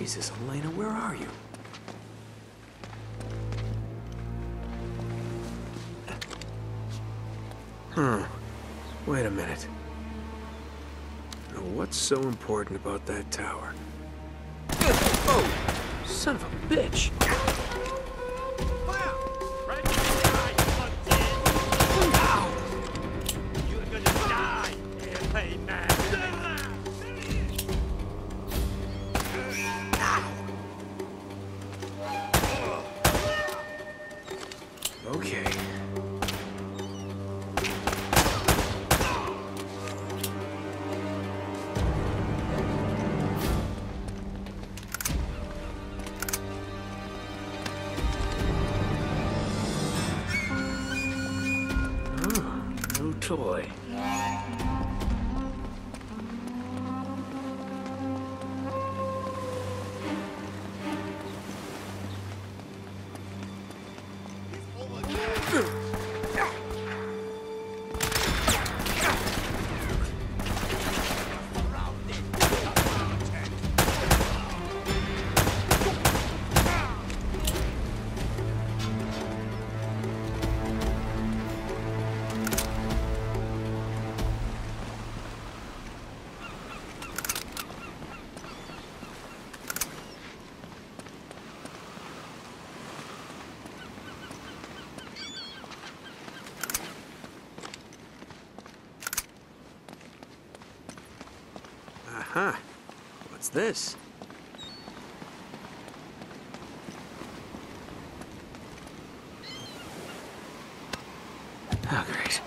Jesus, Elena, where are you? Hmm. Wait a minute. Now, what's so important about that tower? Oh! Son of a bitch! No This? Oh, great.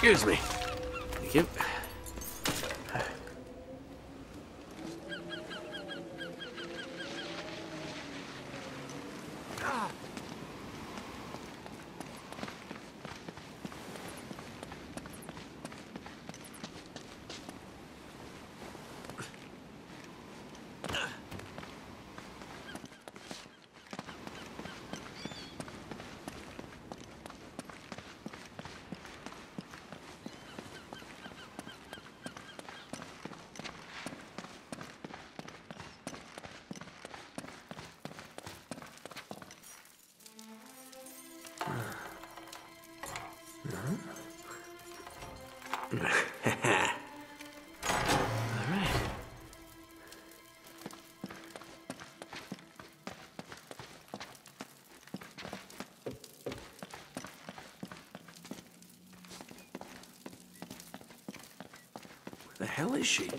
Excuse me. Thank you. The hell is she?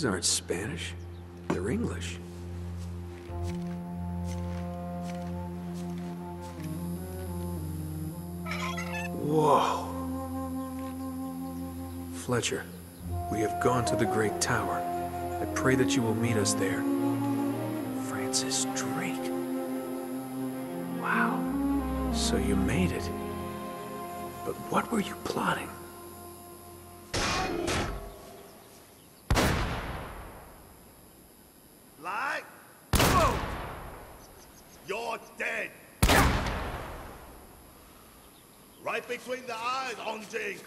These aren't Spanish. They're English. Whoa. Fletcher, we have gone to the Great Tower. I pray that you will meet us there. Francis Drake. Wow. So you made it. But what were you plotting? Dead. Right between the eyes, Onjing.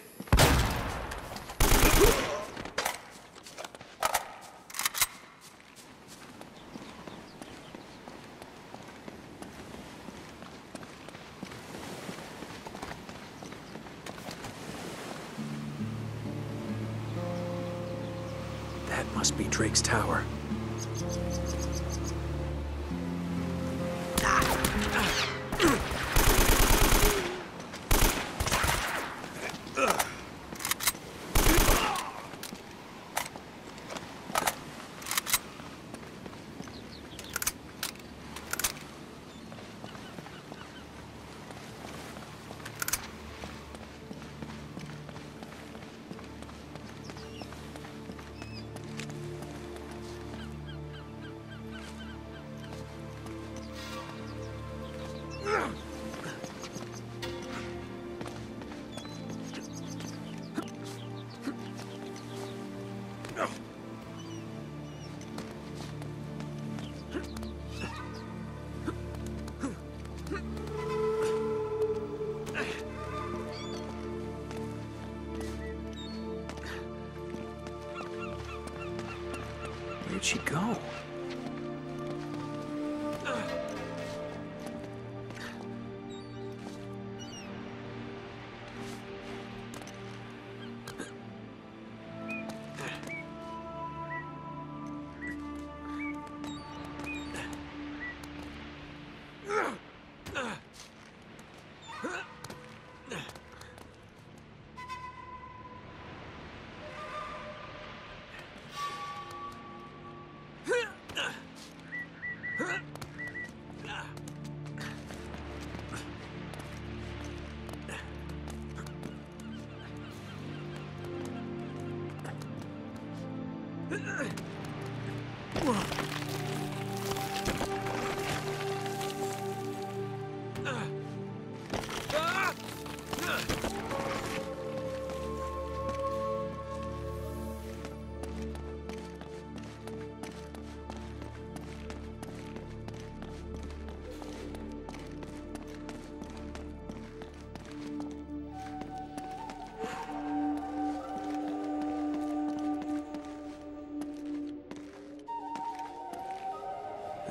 That must be Drake's tower. Where'd she go?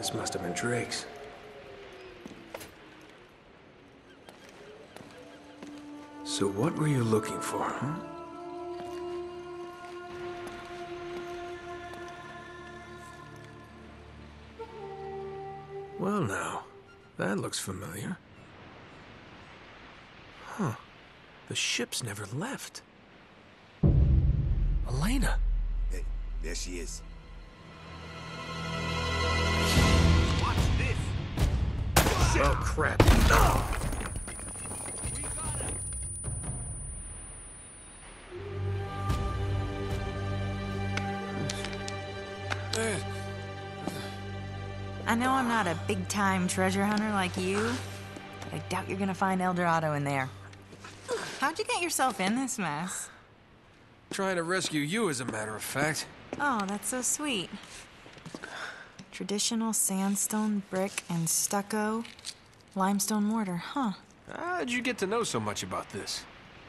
This must have been Drake's. So what were you looking for, huh? Well now, that looks familiar. Huh. The ship's never left. Elena! There she is. This! Oh, crap. I know I'm not a big time treasure hunter like you, but I doubt you're gonna find El Dorado in there. How'd you get yourself in this mess? Trying to rescue you, as a matter of fact. Oh, that's so sweet. Traditional sandstone, brick, and stucco. Limestone mortar, huh? How'd you get to know so much about this?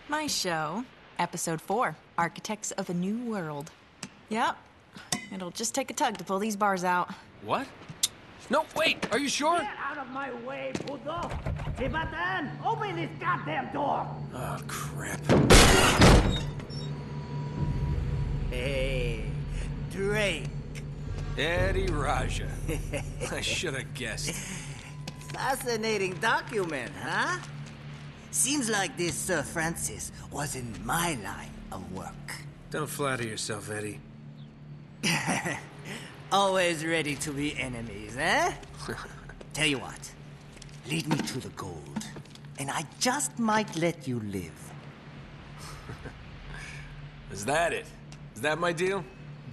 My show, Episode 4 Architects of a New World. Yep. It'll just take a tug to pull these bars out. What? No, wait, are you sure? Get out of my way, puto! Tibatan, open this goddamn door! Oh, crap. Hey, Drake. Eddie Raja. I should have guessed. Fascinating document, huh? Seems like this Sir Francis was in my line of work. Don't flatter yourself, Eddie. Always ready to be enemies, eh? Tell you what, lead me to the gold, and I just might let you live. Is that it? Is that my deal?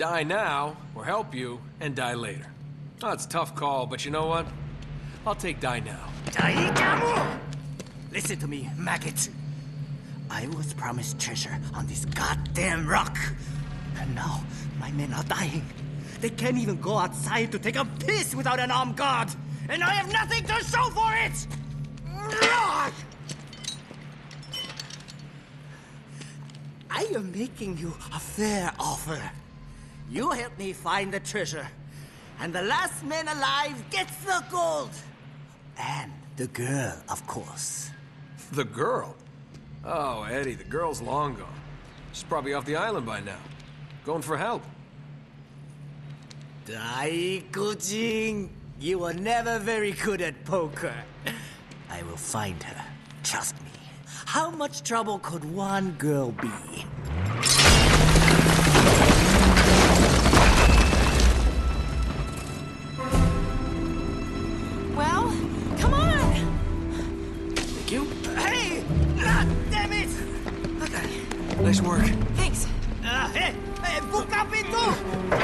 Die now, or help you, and die later. Oh, a tough call, but you know what? I'll take die now. Taikamu! Listen to me, maggot. I was promised treasure on this goddamn rock. And now my men are dying. They can't even go outside to take a piss without an armed guard. And I have nothing to show for it! I am making you a fair offer. You help me find the treasure, and the last man alive gets the gold. And the girl, of course. The girl? Oh, Eddie, the girl's long gone. She's probably off the island by now. Going for help. Dai Daikujin, you were never very good at poker. I will find her. Trust me. How much trouble could one girl be? Nice work. Thanks. Uh, hey, hey, vous capez tout!